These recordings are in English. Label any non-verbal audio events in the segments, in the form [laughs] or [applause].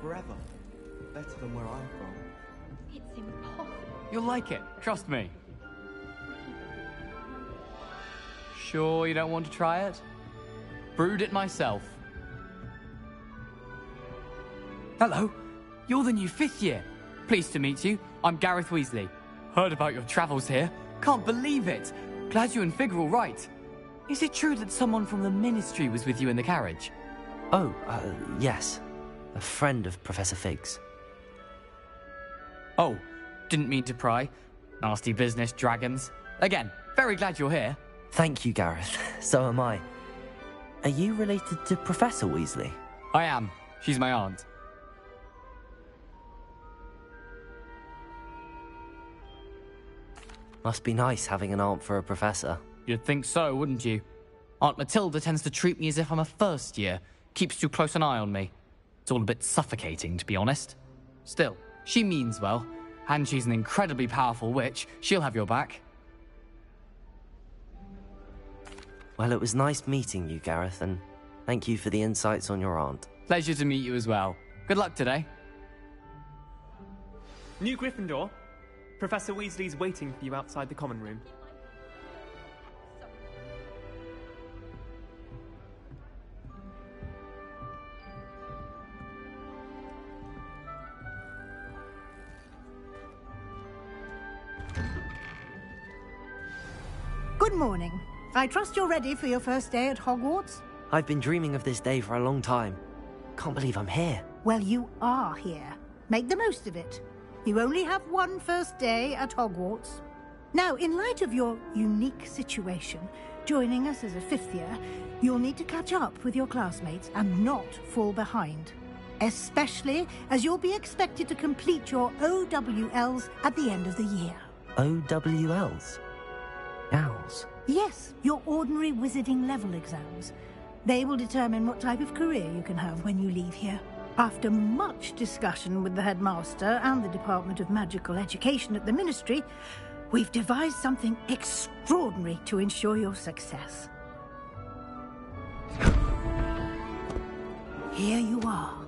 forever. Better than where I'm from. It's impossible. You'll like it, trust me. Sure you don't want to try it? Brewed it myself. Hello, you're the new fifth year. Pleased to meet you. I'm Gareth Weasley. Heard about your travels here. Can't believe it. Glad you and Fig are all right. Is it true that someone from the Ministry was with you in the carriage? Oh, uh, yes. A friend of Professor Fig's. Oh, didn't mean to pry. Nasty business, dragons. Again, very glad you're here. Thank you, Gareth. [laughs] So am I. Are you related to Professor Weasley? I am. She's my aunt. Must be nice having an aunt for a professor. You'd think so, wouldn't you? Aunt Matilda tends to treat me as if I'm a first year, keeps too close an eye on me. It's all a bit suffocating, to be honest. Still, she means well, and she's an incredibly powerful witch. She'll have your back. Well, it was nice meeting you, Gareth, and thank you for the insights on your aunt. Pleasure to meet you as well. Good luck today. New Gryffindor. Professor Weasley's waiting for you outside the common room. Good morning. I trust you're ready for your first day at Hogwarts? I've been dreaming of this day for a long time. Can't believe I'm here. Well, you are here. Make the most of it. You only have one first day at Hogwarts. Now, in light of your unique situation, joining us as a fifth year, you'll need to catch up with your classmates and not fall behind. Especially as you'll be expected to complete your OWLs at the end of the year. OWLs? Owls? Yes, your ordinary wizarding level exams. They will determine what type of career you can have when you leave here. After much discussion with the headmaster and the Department of Magical Education at the Ministry, we've devised something extraordinary to ensure your success. Here you are.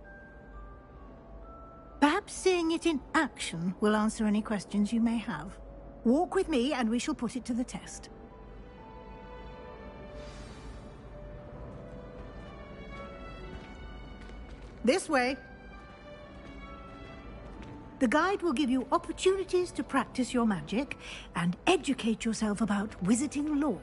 Perhaps seeing it in action will answer any questions you may have. Walk with me and we shall put it to the test. This way. The guide will give you opportunities to practice your magic and educate yourself about wizarding law.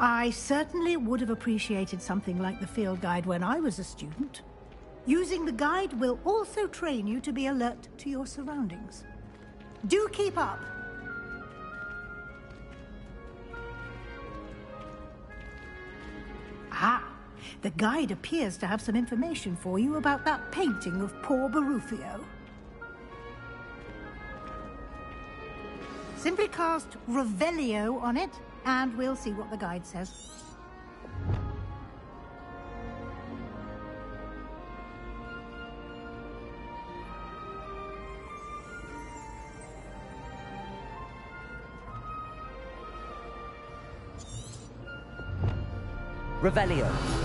I certainly would have appreciated something like the field guide when I was a student. Using the guide will also train you to be alert to your surroundings. Do keep up. Ah, the guide appears to have some information for you about that painting of poor Barufio. Simply cast Revelio on it, and we'll see what the guide says. Revelio.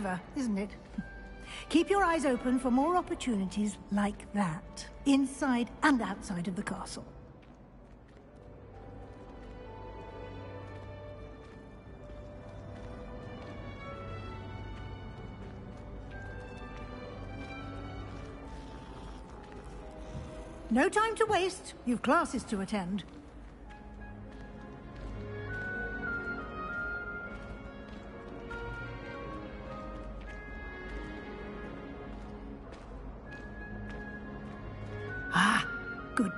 Clever, isn't it? [laughs] Keep your eyes open for more opportunities like that, inside and outside of the castle. No time to waste. You've classes to attend.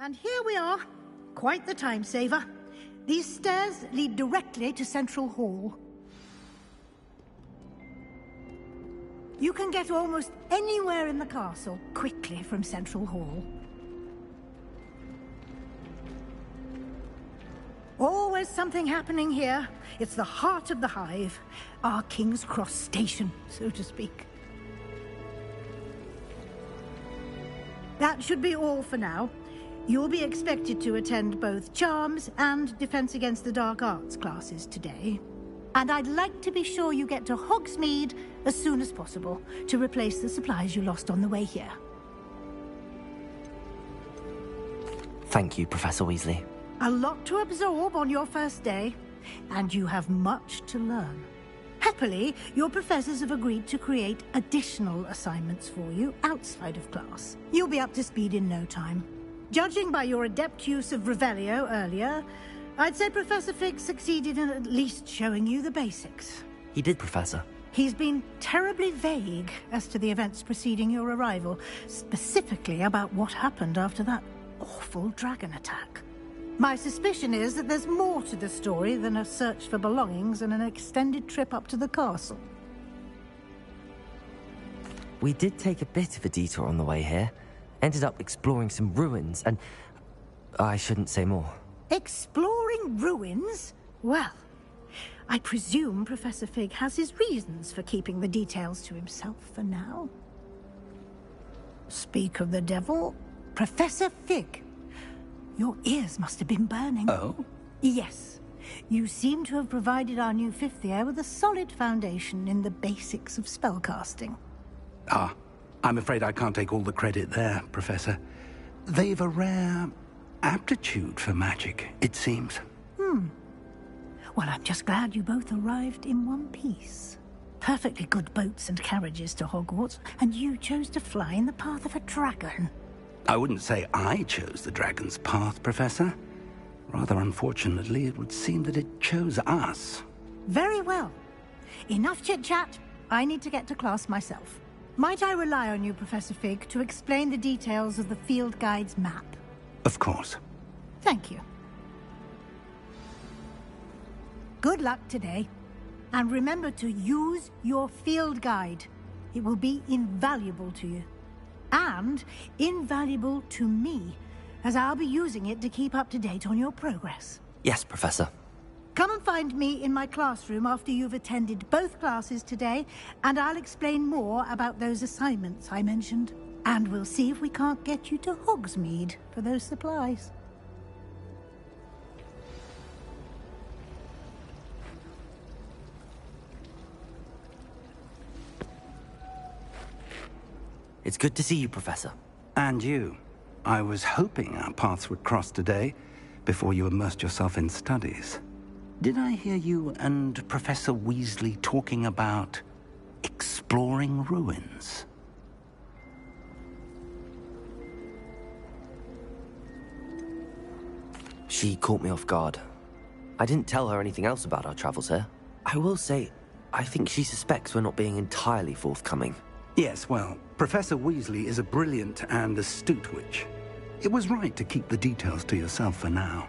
And here we are. Quite the time saver. These stairs lead directly to Central Hall. You can get almost anywhere in the castle quickly from Central Hall. Always something happening here. It's the heart of the hive. Our King's Cross station, so to speak. That should be all for now. You'll be expected to attend both Charms and Defense Against the Dark Arts classes today. And I'd like to be sure you get to Hogsmeade as soon as possible to replace the supplies you lost on the way here. Thank you, Professor Weasley. A lot to absorb on your first day, and you have much to learn. Happily, your professors have agreed to create additional assignments for you outside of class. You'll be up to speed in no time. Judging by your adept use of Revelio earlier, I'd say Professor Fig succeeded in at least showing you the basics. He did, Professor. He's been terribly vague as to the events preceding your arrival, specifically about what happened after that awful dragon attack. My suspicion is that there's more to the story than a search for belongings and an extended trip up to the castle. We did take a bit of a detour on the way here. Ended up exploring some ruins, and I shouldn't say more. Exploring ruins? Well, I presume Professor Fig has his reasons for keeping the details to himself for now. Speak of the devil, Professor Fig. Your ears must have been burning. Oh? Yes. You seem to have provided our new fifth year with a solid foundation in the basics of spellcasting. Ah, I'm afraid I can't take all the credit there, Professor. They've a rare aptitude for magic, it seems. Hmm. Well, I'm just glad you both arrived in one piece. Perfectly good boats and carriages to Hogwarts, and you chose to fly in the path of a dragon. I wouldn't say I chose the dragon's path, Professor. Rather unfortunately, it would seem that it chose us. Very well. Enough chit chat. I need to get to class myself. Might I rely on you, Professor Fig, to explain the details of the field guide's map? Of course. Thank you. Good luck today. And remember to use your field guide. It will be invaluable to you. And invaluable to me, as I'll be using it to keep up to date on your progress. Yes, Professor. Come and find me in my classroom after you've attended both classes today, and I'll explain more about those assignments I mentioned. And we'll see if we can't get you to Hogsmeade for those supplies. It's good to see you, Professor. And you. I was hoping our paths would cross today, before you immersed yourself in studies. Did I hear you and Professor Weasley talking about exploring ruins? She caught me off guard. I didn't tell her anything else about our travels here. I will say, I think she suspects we're not being entirely forthcoming. Yes, well, Professor Weasley is a brilliant and astute witch. It was right to keep the details to yourself for now.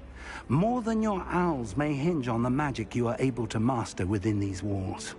More than your owls may hinge on the magic you are able to master within these walls.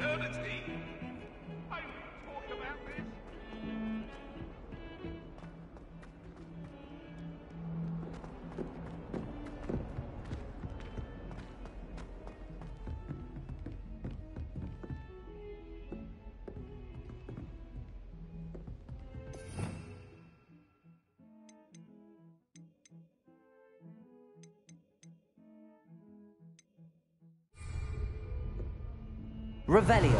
Eternity. Revelio.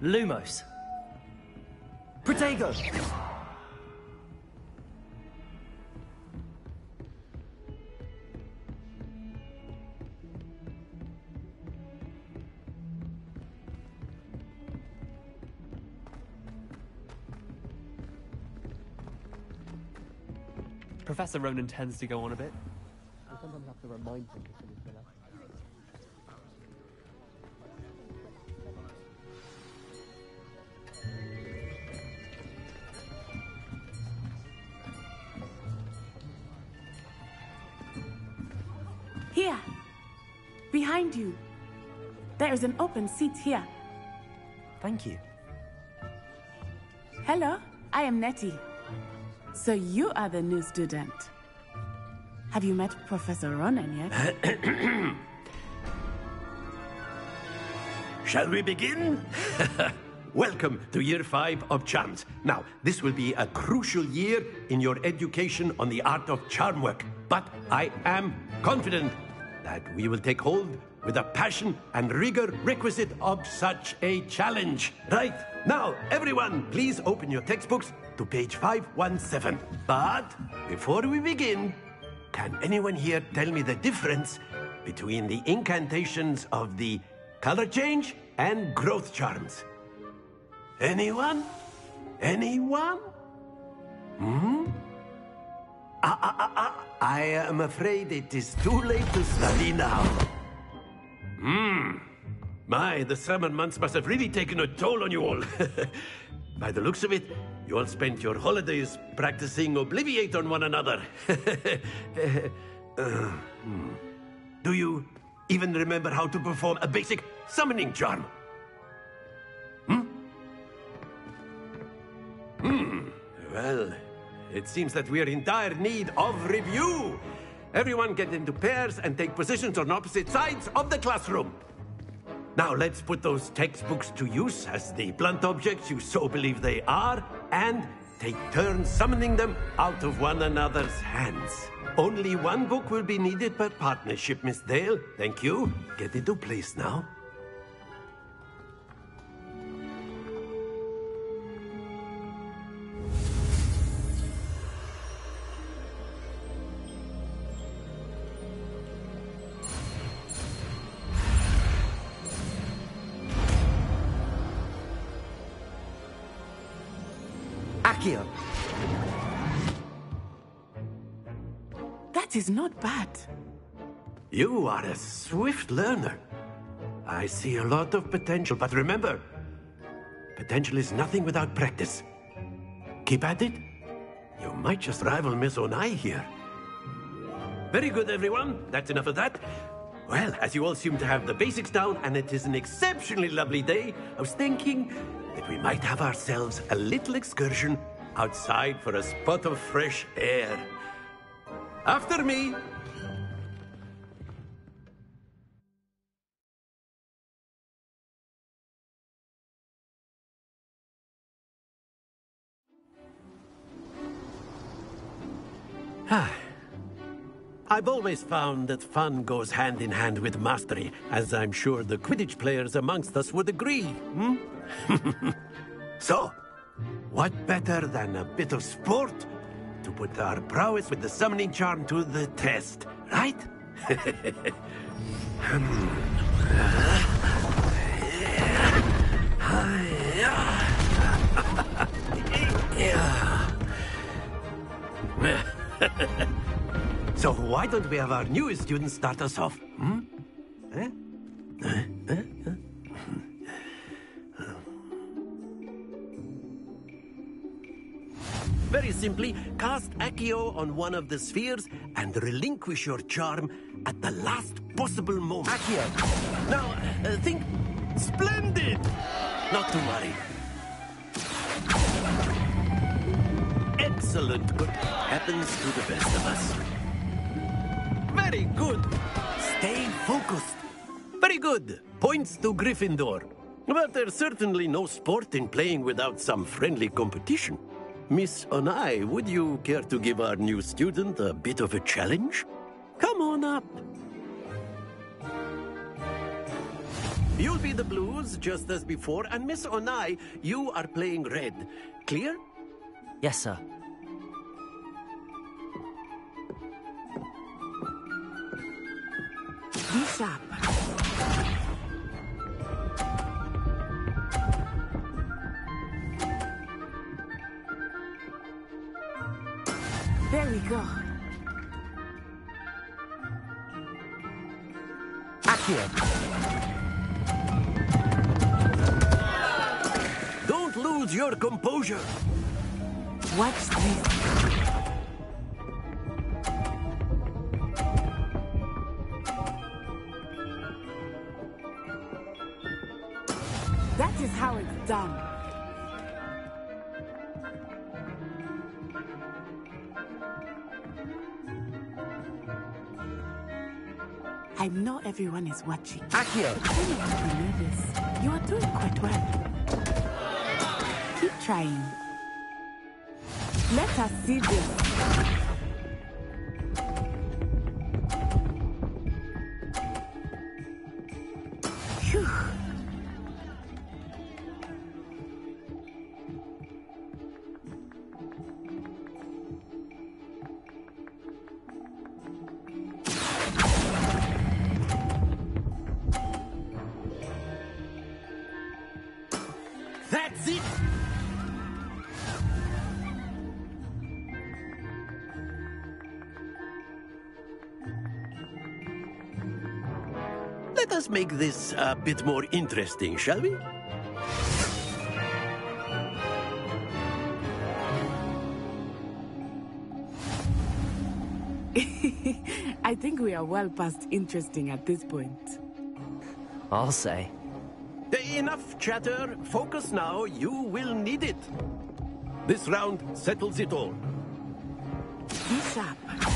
Lumos. Protego. Professor Ronen tends to go on a bit. I sometimes have to remind him to finish the lesson. Here. Behind you. There is an open seat here. Thank you. Hello, I am Natty. So you are the new student. Have you met Professor Ronen yet? [coughs] Shall we begin? [laughs] Welcome to year five of charms. Now, this will be a crucial year in your education on the art of charm work. But I am confident that we will take hold with the passion and rigor requisite of such a challenge. Right, now, everyone, please open your textbooks to page 517. But before we begin, can anyone here tell me the difference between the incantations of the color change and growth charms? Anyone? Anyone? Hmm? Ah, ah, ah, ah. I am afraid it is too late to study now. Hmm. My, the summer months must have really taken a toll on you all. [laughs] By the looks of it, you all spent your holidays practicing Obliviate on one another. [laughs] Uh, hmm. Do you even remember how to perform a basic summoning charm? Hmm? Well, it seems that we are in dire need of review. Everyone get into pairs and take positions on opposite sides of the classroom. Now let's put those textbooks to use as the blunt objects you so believe they are, and take turns summoning them out of one another's hands. Only one book will be needed per partnership, Miss Dale. Thank you. Get into place now. Accio. That is not bad. You are a swift learner. I see a lot of potential, but remember, potential is nothing without practice. Keep at it. You might just rival Miss Onai here. Very good, everyone. That's enough of that. Well, as you all seem to have the basics down, and it is an exceptionally lovely day, I was thinking that we might have ourselves a little excursion outside for a spot of fresh air. After me. Ah. I've always found that fun goes hand in hand with mastery, as I'm sure the Quidditch players amongst us would agree. Hmm? [laughs] so, what better than a bit of sport to put our prowess with the summoning charm to the test, right? [laughs] [laughs] so why don't we have our newest student start us off? Hmm? Eh? Eh? Very simply, cast Accio on one of the spheres and relinquish your charm at the last possible moment. Accio. Now, uh, think splendid! Not to worry. Excellent. Good. Happens to the best of us. Very good. Stay focused. Very good. Points to Gryffindor. But there's certainly no sport in playing without some friendly competition. Miss Onai, would you care to give our new student a bit of a challenge? Come on up. You'll be the blues just as before, and Miss Onai, you are playing red. Clear? Yes, sir. Be sharp. There we go. Accio. Don't lose your composure. Watch this. Everyone is watching. Accio. Try not to be nervous. You are doing quite well. Keep trying. Let us see this. Let us make this a bit more interesting, shall we? [laughs] I think we are well past interesting at this point. I'll say. Enough chatter. Focus now. You will need it. This round settles it all. Be sharp.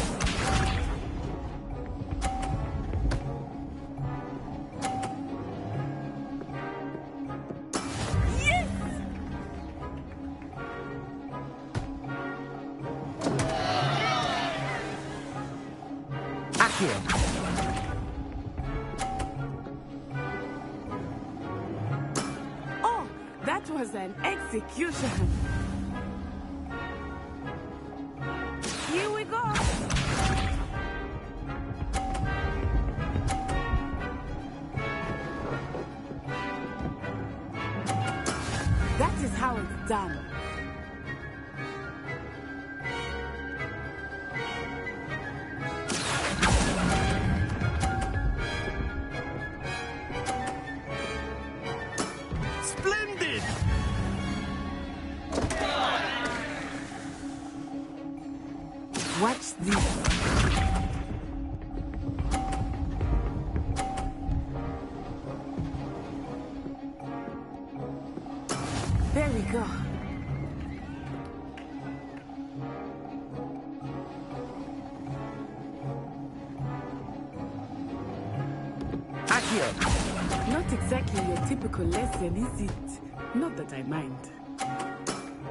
Typical lesson, is it? Not that I mind.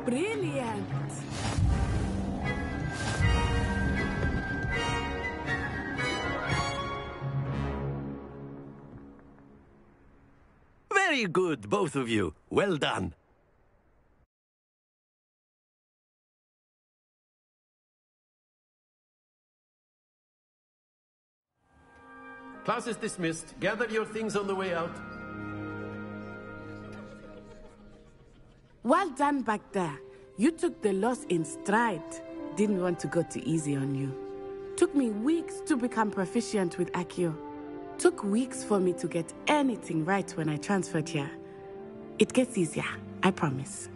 Brilliant. Very good, both of you. Well done. Class is dismissed. Gather your things on the way out. Well done back there. You took the loss in stride, didn't want to go too easy on you. Took me weeks to become proficient with Accio. Took weeks for me to get anything right when I transferred here. It gets easier, I promise.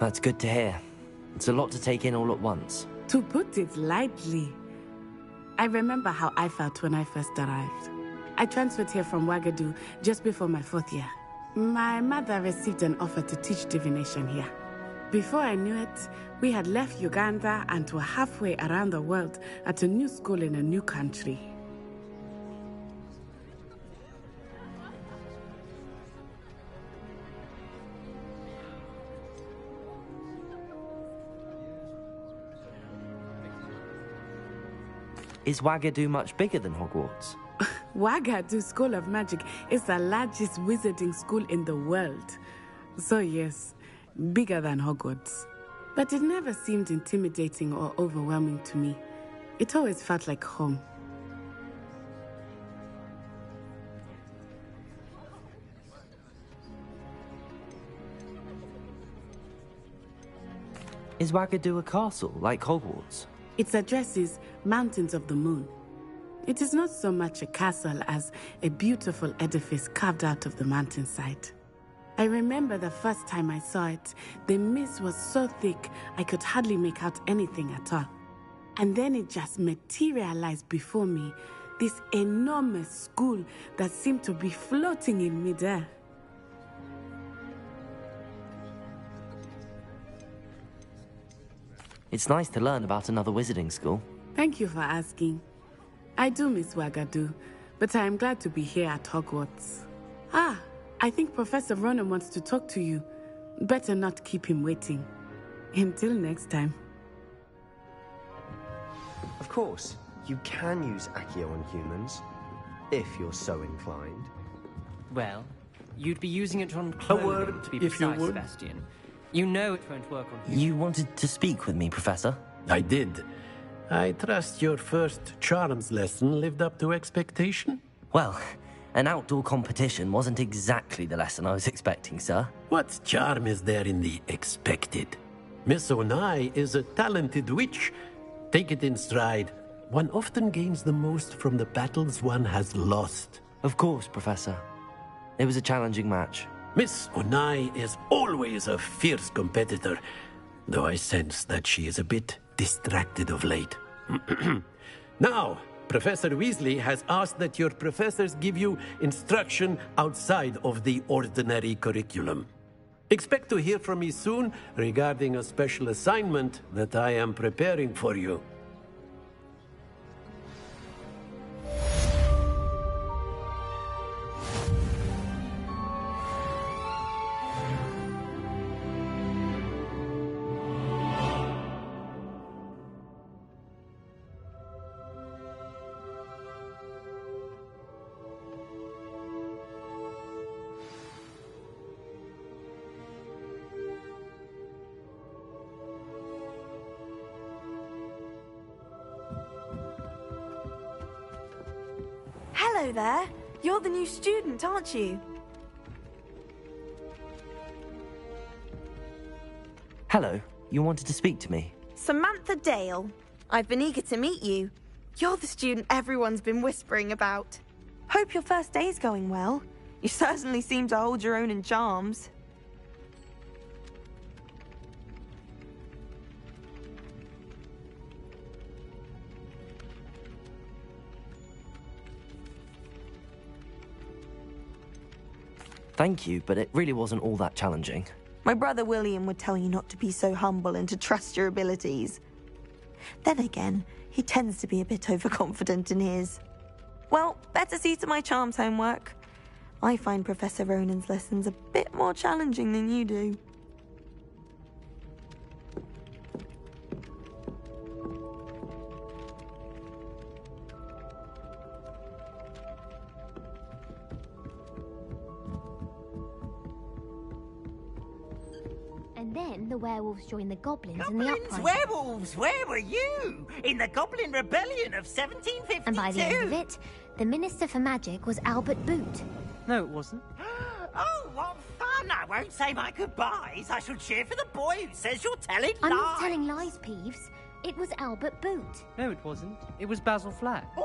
That's good to hear. It's a lot to take in all at once. To put it lightly, I remember how I felt when I first arrived. I transferred here from Wagadu just before my fourth year. My mother received an offer to teach divination here. Before I knew it, we had left Uganda and were halfway around the world at a new school in a new country. Is Wagadu much bigger than Hogwarts? Wagadu School of Magic is the largest wizarding school in the world. So, yes, bigger than Hogwarts. But it never seemed intimidating or overwhelming to me. It always felt like home. Is Wagadu a castle, like Hogwarts? Its address is Mountains of the Moon. It is not so much a castle as a beautiful edifice carved out of the mountainside. I remember the first time I saw it, the mist was so thick I could hardly make out anything at all. And then it just materialized before me, this enormous school that seemed to be floating in midair. It's nice to learn about another wizarding school. Thank you for asking. I do miss Wagadu, but I am glad to be here at Hogwarts. Ah, I think Professor Ronen wants to talk to you. Better not keep him waiting. Until next time. Of course, you can use Accio on humans, if you're so inclined. Well, you'd be using it on A clothing, to be if you precise, would. Sebastian. You know it won't work on humans. You wanted to speak with me, Professor? I did. I trust your first charms lesson lived up to expectation. Well, an outdoor competition wasn't exactly the lesson I was expecting, sir. What charm is there in the expected? Miss Onai is a talented witch. Take it in stride. One often gains the most from the battles one has lost. Of course, Professor. It was a challenging match. Miss Onai is always a fierce competitor, though I sense that she is a bit distracted of late. [clears throat] now, Professor Weasley has asked that your professors give you instruction outside of the ordinary curriculum. Expect to hear from me soon regarding a special assignment that I am preparing for you. Hello there. You're the new student, aren't you? Hello, you wanted to speak to me? Samantha Dale. I've been eager to meet you. You're the student everyone's been whispering about. Hope your first day's going well. You certainly seem to hold your own in charms. Thank you, but it really wasn't all that challenging. My brother William would tell you not to be so humble and to trust your abilities. Then again, he tends to be a bit [laughs] overconfident in his. Well, better see to my charms homework. I find Professor Ronen's lessons a bit more challenging than you do. Werewolves joined the goblins, in the Goblins, uprising. werewolves, where were you? In the Goblin Rebellion of 1752? And by the end of it, the Minister for Magic was Albert Boot. No, it wasn't. [gasps] Oh, what fun! I won't say my goodbyes. I shall cheer for the boy who says you're telling lies. I'm not telling lies, Peeves. It was Albert Boot. No, it wasn't. It was Basil Flack. Is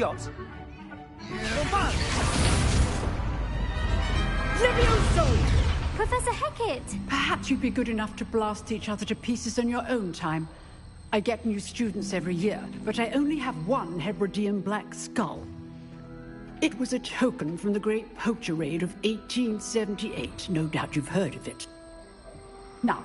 that all got? Levioso! Professor Hecat! Perhaps you'd be good enough to blast each other to pieces in your own time. I get new students every year, but I only have one Hebridean black skull. It was a token from the Great Poacher Raid of 1878. No doubt you've heard of it. Now,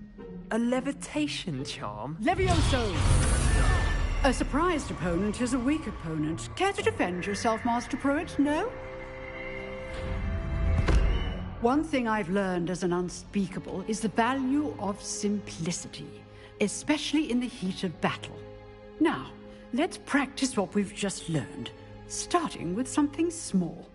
A levitation charm? Levioso! A surprised opponent is a weak opponent. Care to defend yourself, Master Prewett? No? One thing I've learned as an unspeakable is the value of simplicity, especially in the heat of battle. Now, let's practice what we've just learned, starting with something small.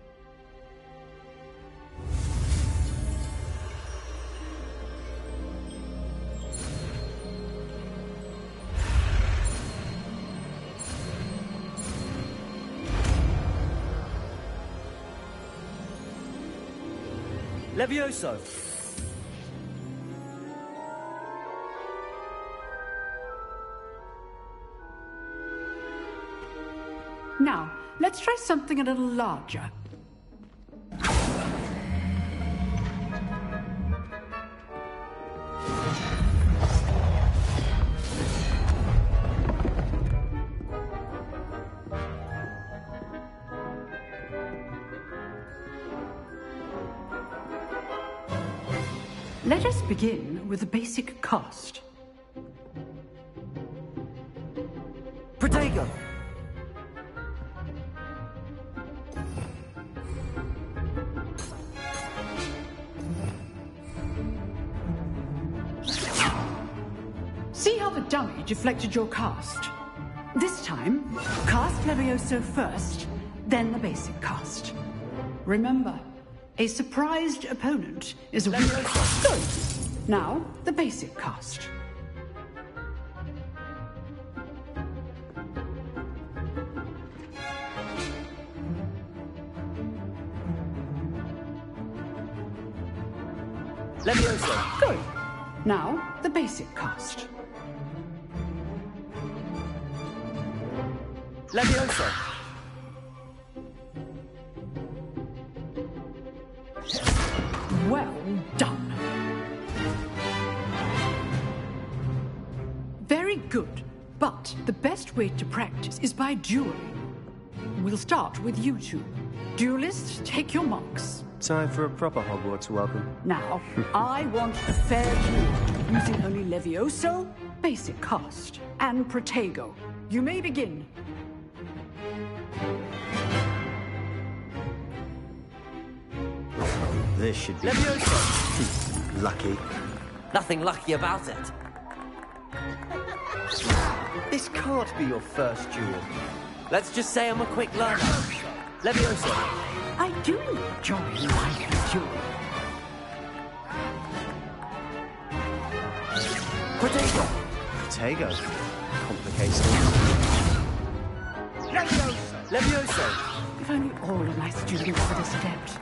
Levioso! Now, let's try something a little larger. With the basic cast. Protego! See how the dummy deflected your cast? This time, cast Levioso first, then the basic cast. Remember, a surprised opponent is a weak... Good. Now, the basic cast. Levioso! Good. Now, the basic cast. Levioso! Way to practice is by dueling. We'll start with you two. Duelists, take your marks. Time for a proper Hogwarts welcome. Now, [laughs] I want a fair duel, using only Levioso, basic cast, and Protego. You may begin. This should be [laughs] lucky. Nothing lucky about it. This can't be your first duel. Let's just say I'm a quick learner. Levioso. I do enjoy my duel. Protego. Protego. Complicates Levioso. Levioso. If only all of my students were this adept.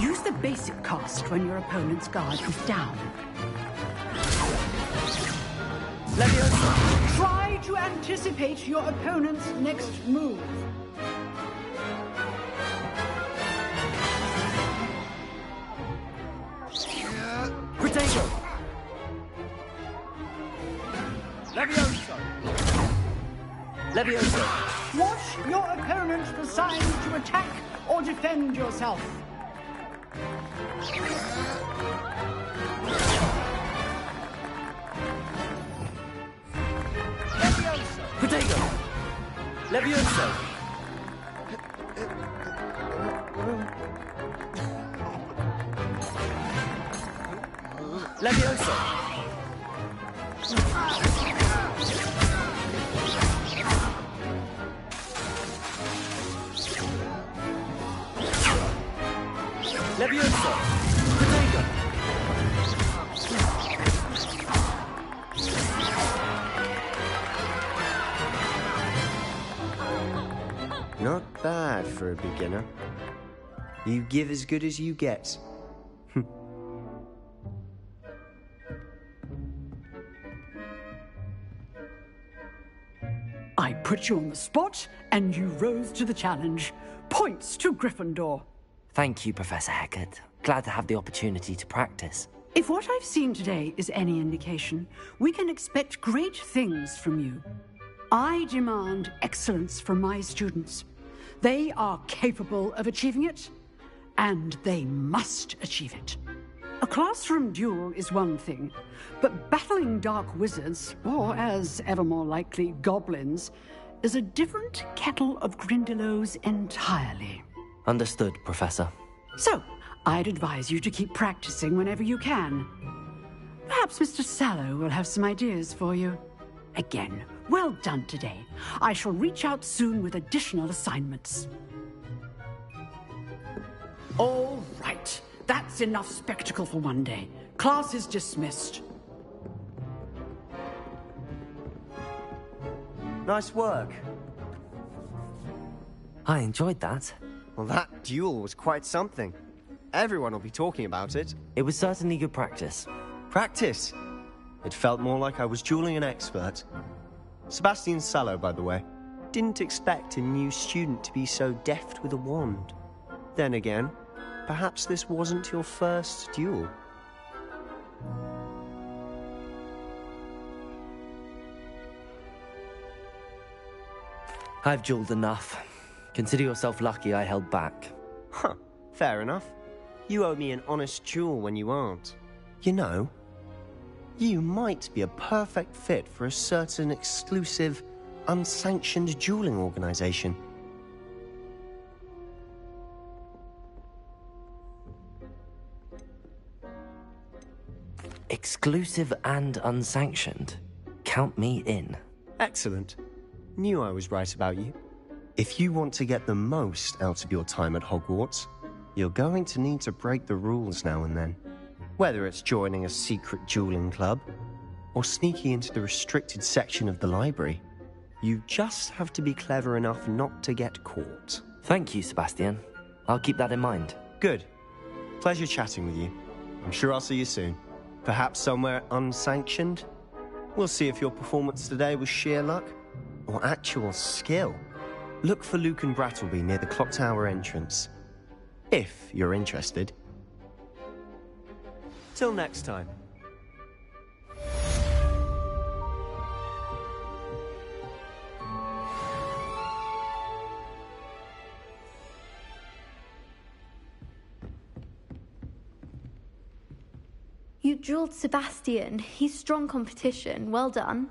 Use the basic cast when your opponent's guard is down. Try to anticipate your opponent's next move. Protego. Levioso! Levioso. Watch your opponent for signs to attack or defend yourself. Levioso. You give as good as you get. [laughs] I put you on the spot, and you rose to the challenge. Points to Gryffindor. Thank you, Professor Hecat. Glad to have the opportunity to practice. If what I've seen today is any indication, we can expect great things from you. I demand excellence from my students. They are capable of achieving it, and they must achieve it. A classroom duel is one thing, but battling dark wizards, or as ever more likely, goblins, is a different kettle of Grindylows entirely. Understood, Professor. So, I'd advise you to keep practicing whenever you can. Perhaps Mr. Sallow will have some ideas for you. Again, well done today. I shall reach out soon with additional assignments. All right. That's enough spectacle for one day. Class is dismissed. Nice work. I enjoyed that. Well, that duel was quite something. Everyone will be talking about it. It was certainly good practice. Practice? It felt more like I was dueling an expert. Sebastian Sallow, by the way. Didn't expect a new student to be so deft with a wand. Then again, perhaps this wasn't your first duel. I've dueled enough. Consider yourself lucky I held back. Huh, fair enough. You owe me an honest duel when you aren't. You know, you might be a perfect fit for a certain exclusive, unsanctioned dueling organization. Exclusive and unsanctioned. Count me in. Excellent. Knew I was right about you. If you want to get the most out of your time at Hogwarts, you're going to need to break the rules now and then. Whether it's joining a secret dueling club or sneaking into the restricted section of the library, you just have to be clever enough not to get caught. Thank you, Sebastian. I'll keep that in mind. Good. Pleasure chatting with you. I'm sure I'll see you soon. Perhaps somewhere unsanctioned? We'll see if your performance today was sheer luck or actual skill. Look for Lucan Brattleby near the clock tower entrance. If you're interested. Till next time. You drilled Sebastian. He's strong competition. Well done.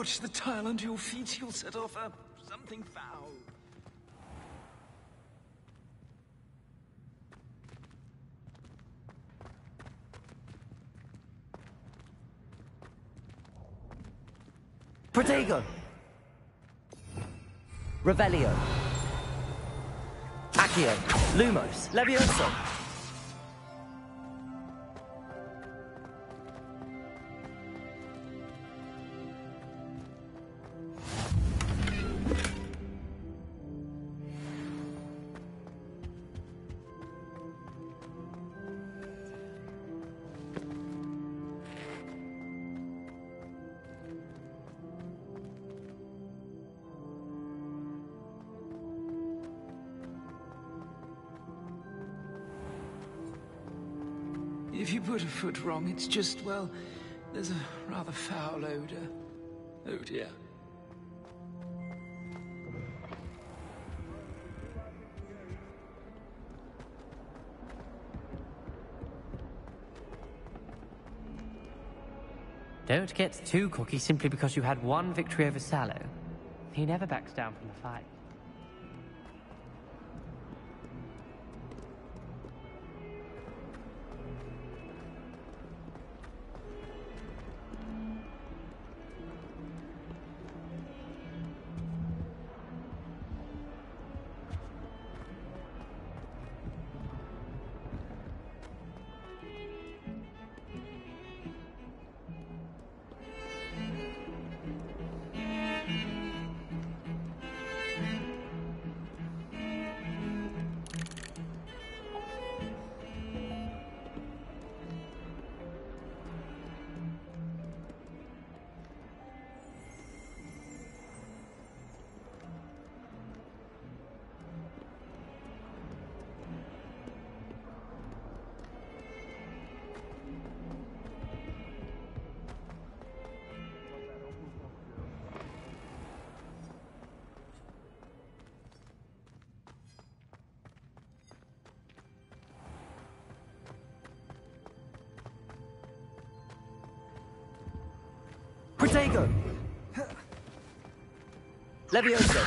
Watch the tile under your feet. You'll set off a something foul. Protego! Revelio. Accio. Lumos. Levioso. If you put a foot wrong, it's just, well, there's a rather foul odor. Oh dear. Don't get too cocky simply because you had one victory over Sallow. He never backs down from the fight. Levioso!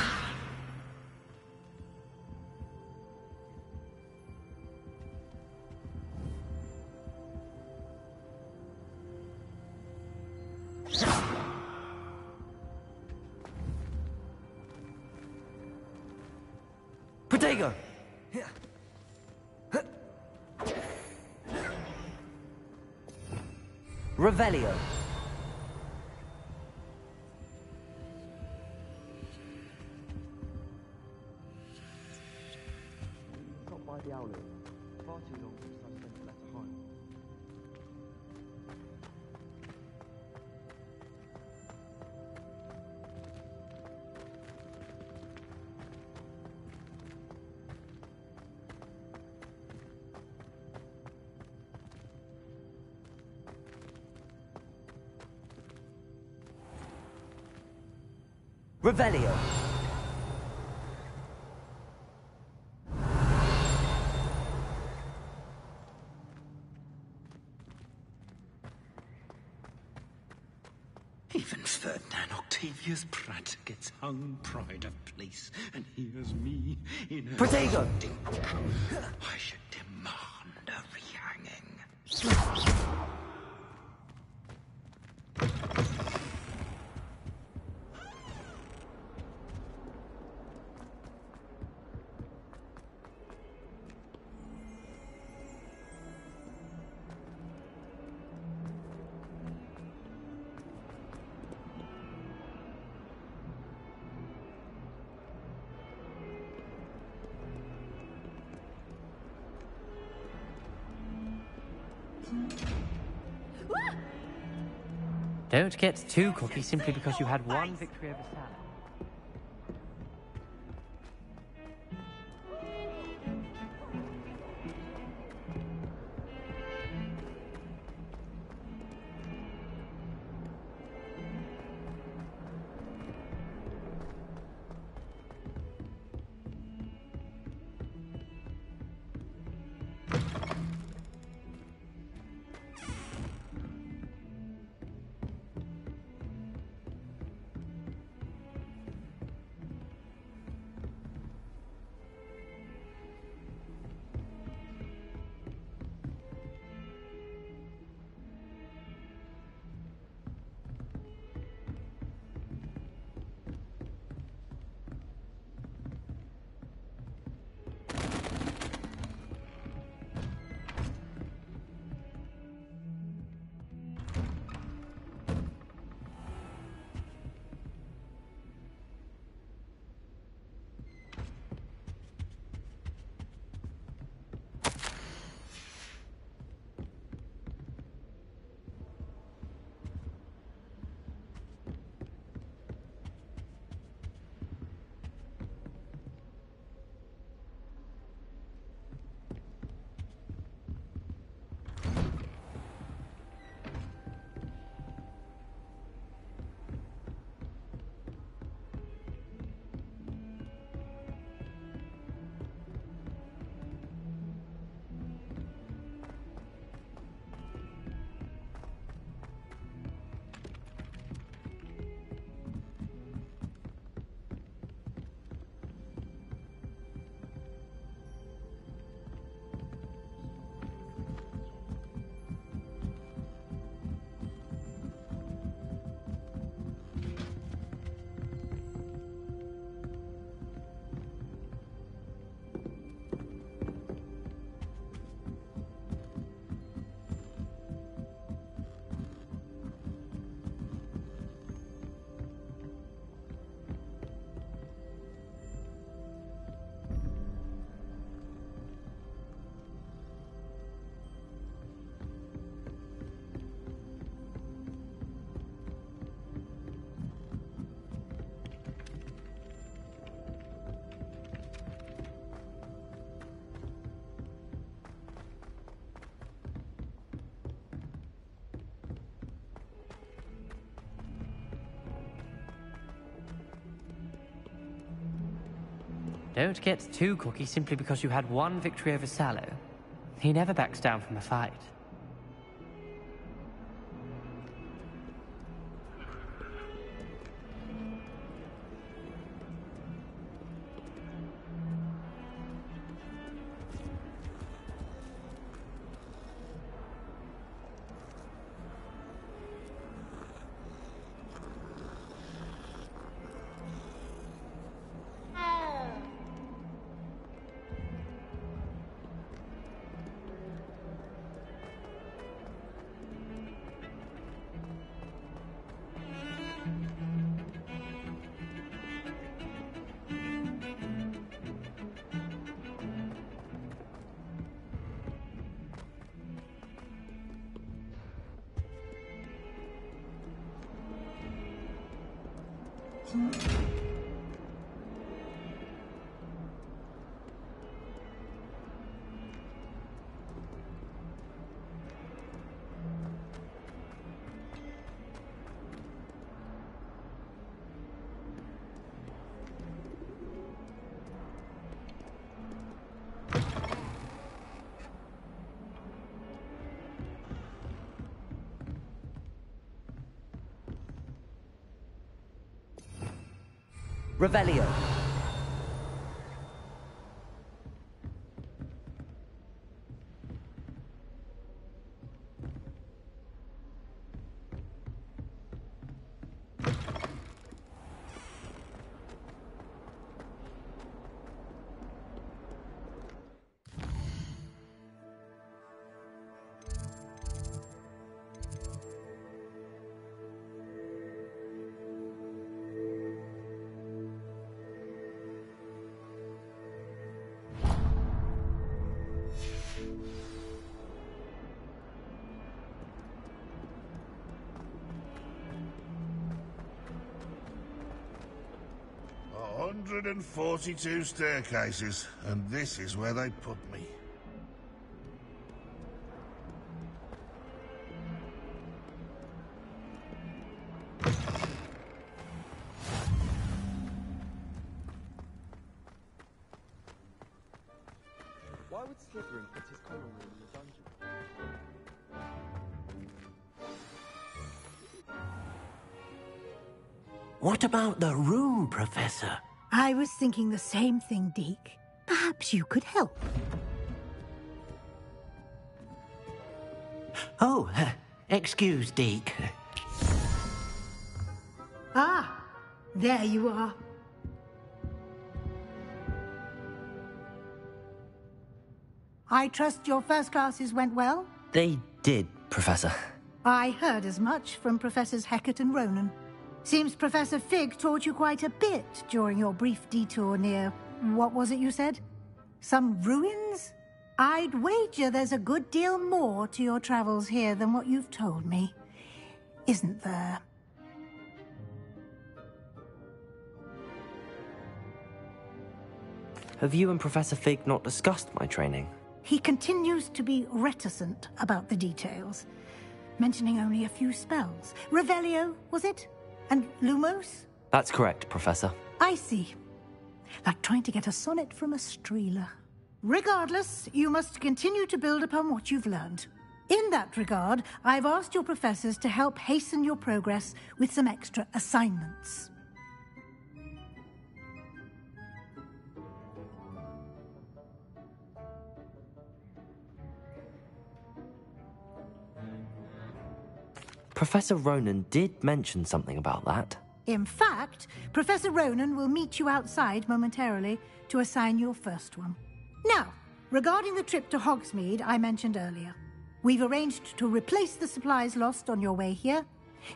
Protego! Revelio. Revelio. Even Ferdinand Octavius Pratt gets hung pride of place, and here's me in a Protego! I should Don't get too cocky simply because you had one victory over Sallow. Don't get too cocky simply because you had one victory over Sallow. He never backs down from a fight. Revelio. 142 staircases, and this is where they put me. Why would Slytherin put his collar room in the dungeon? What about the room, Professor? I was thinking the same thing, Deek. Perhaps you could help. Oh, [laughs] excuse, Deek. Ah, there you are. I trust your first classes went well? They did, Professor. I heard as much from Professors Hecat and Ronen. Seems Professor Fig taught you quite a bit during your brief detour near. What was it you said? Some ruins? I'd wager there's a good deal more to your travels here than what you've told me. Isn't there? Have you and Professor Fig not discussed my training? He continues to be reticent about the details, mentioning only a few spells. Revelio, was it? And Lumos? That's correct, Professor. I see. Like trying to get a sonnet from a streeler. Regardless, you must continue to build upon what you've learned. In that regard, I've asked your professors to help hasten your progress with some extra assignments. Professor Ronen did mention something about that. In fact, Professor Ronen will meet you outside momentarily to assign your first one. Now, regarding the trip to Hogsmeade I mentioned earlier, we've arranged to replace the supplies lost on your way here,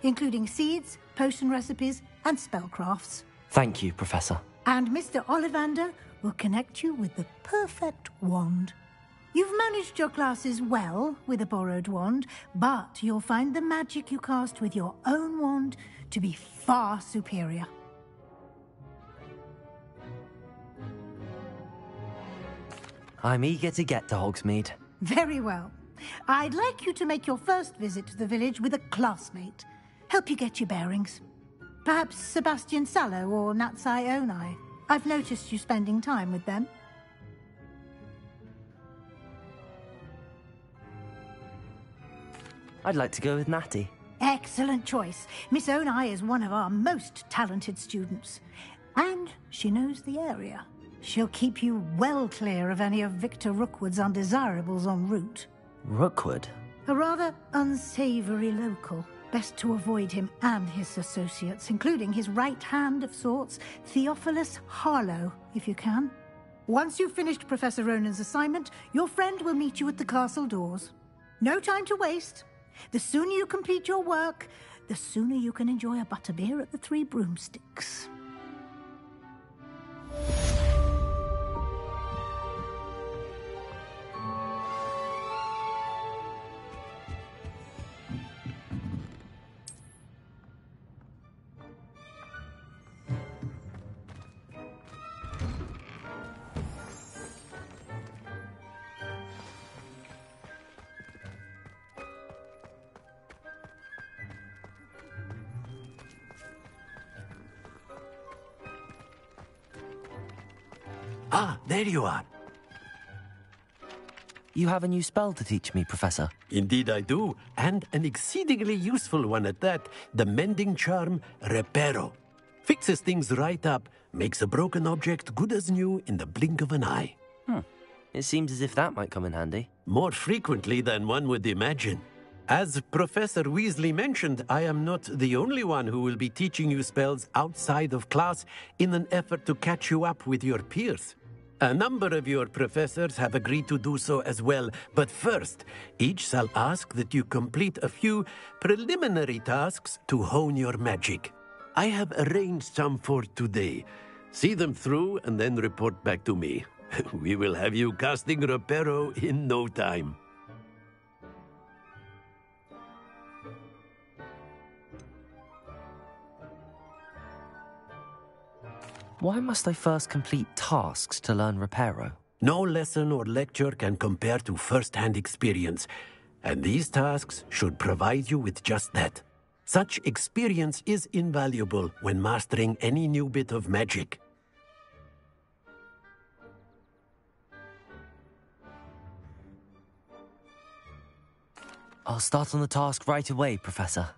including seeds, potion recipes, and spellcrafts. Thank you, Professor. And Mr. Ollivander will connect you with the perfect wand. You've managed your classes well with a borrowed wand, but you'll find the magic you cast with your own wand to be far superior. I'm eager to get to Hogsmeade. Very well. I'd like you to make your first visit to the village with a classmate. Help you get your bearings. Perhaps Sebastian Sallow or Natsai Onai. I've noticed you spending time with them. I'd like to go with Natty. Excellent choice. Miss Onai is one of our most talented students. And she knows the area. She'll keep you well clear of any of Victor Rookwood's undesirables en route. Rookwood? A rather unsavory local. Best to avoid him and his associates, including his right hand of sorts, Theophilus Harlow, if you can. Once you've finished Professor Ronen's assignment, your friend will meet you at the castle doors. No time to waste. The sooner you complete your work, the sooner you can enjoy a butterbeer at the Three Broomsticks. You are. You have a new spell to teach me, Professor. Indeed, I do, and an exceedingly useful one at that the mending charm Reparo. Fixes things right up, makes a broken object good as new in the blink of an eye. Hmm. It seems as if that might come in handy. More frequently than one would imagine. As Professor Weasley mentioned, I am not the only one who will be teaching you spells outside of class in an effort to catch you up with your peers. A number of your professors have agreed to do so as well, but first, each shall ask that you complete a few preliminary tasks to hone your magic. I have arranged some for today. See them through and then report back to me. [laughs] we will have you casting Reparo in no time. Why must I first complete tasks to learn Reparo? No lesson or lecture can compare to first hand experience, and these tasks should provide you with just that. Such experience is invaluable when mastering any new bit of magic. I'll start on the task right away, Professor.